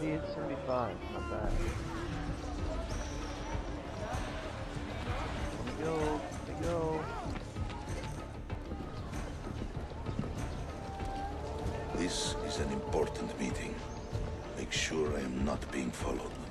78, 75, not bad. Let me go, let me go. This is an important meeting. Make sure I am not being followed.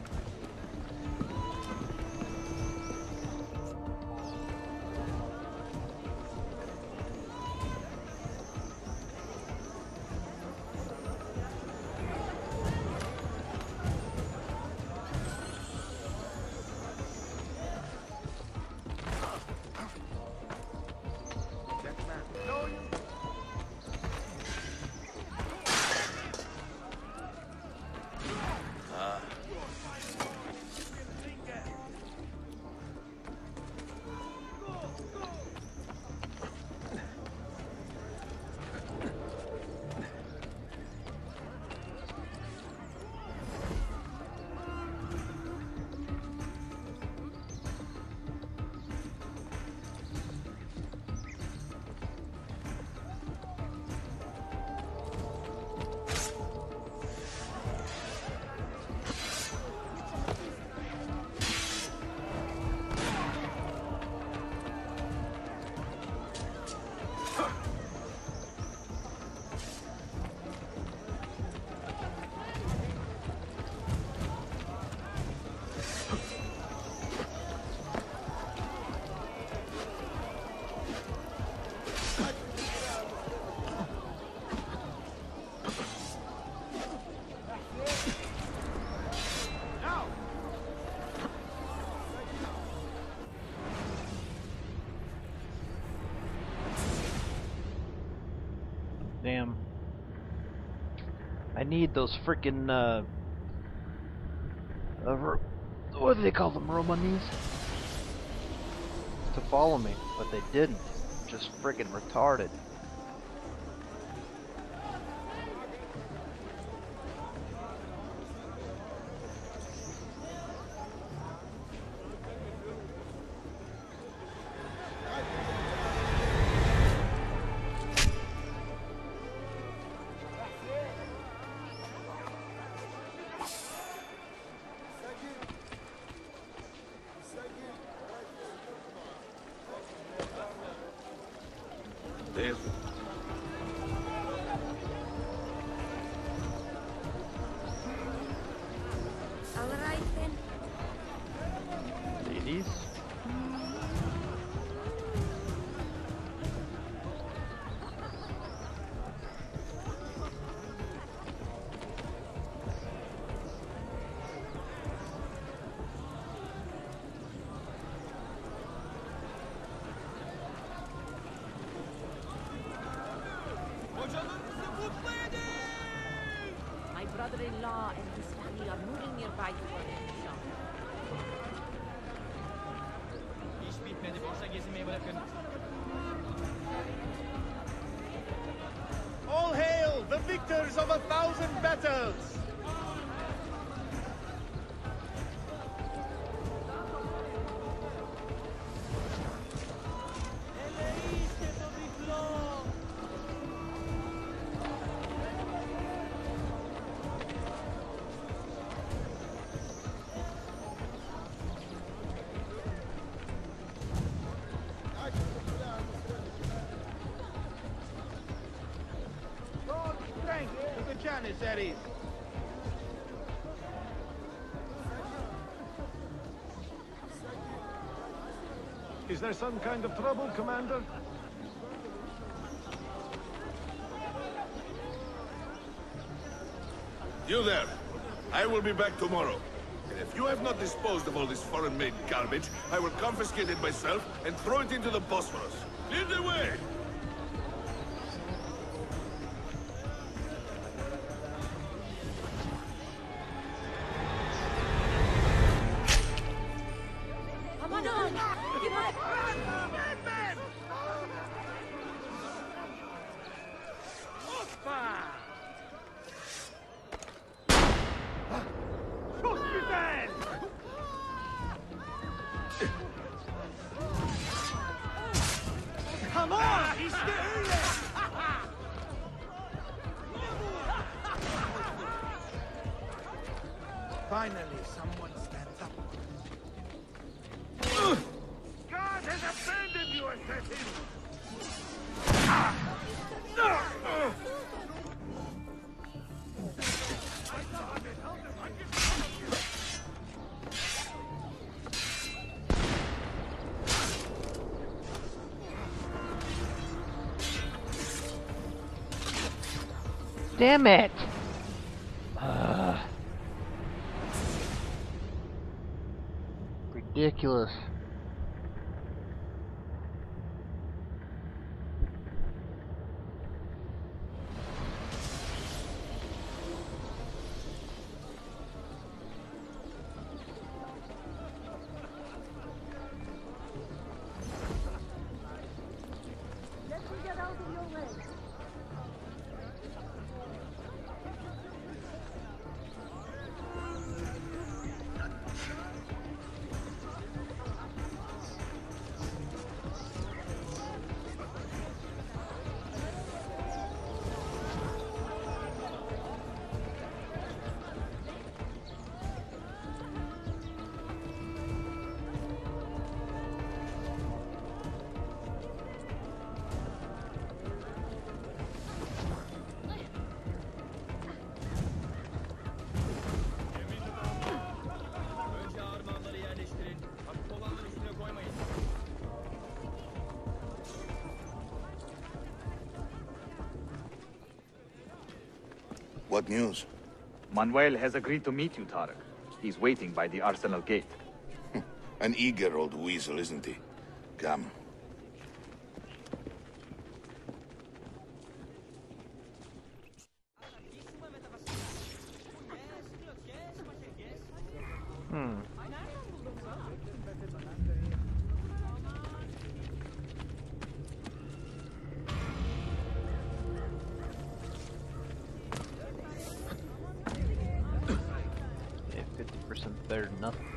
I need those freaking, uh, uh, what do they call them, Romanis? To follow me, but they didn't. Just freaking retarded. All hail the victors of a thousand battles! To the Is there some kind of trouble, Commander? You there. I will be back tomorrow. And if you have not disposed of all this foreign-made garbage, I will confiscate it myself and throw it into the Bosphorus. Lead the way! Finally, someone stands up. God has abandoned you, assassin! Damn it! Ridiculous. What news? Manuel has agreed to meet you, Tarik. He's waiting by the arsenal gate. An eager old weasel, isn't he? Come. Better than nothing.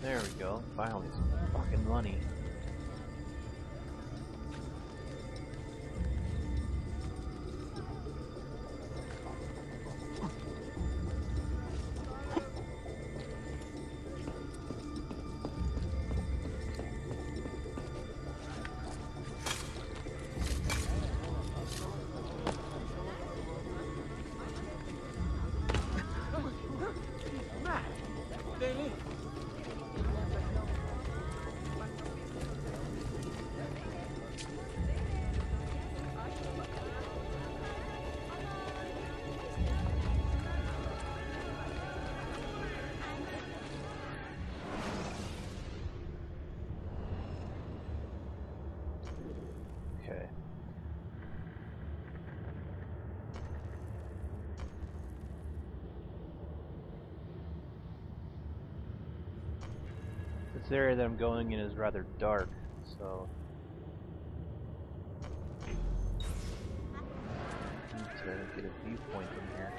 There we go. Finally, some fucking money. Area that I'm going in is rather dark, so I need to get a viewpoint from here.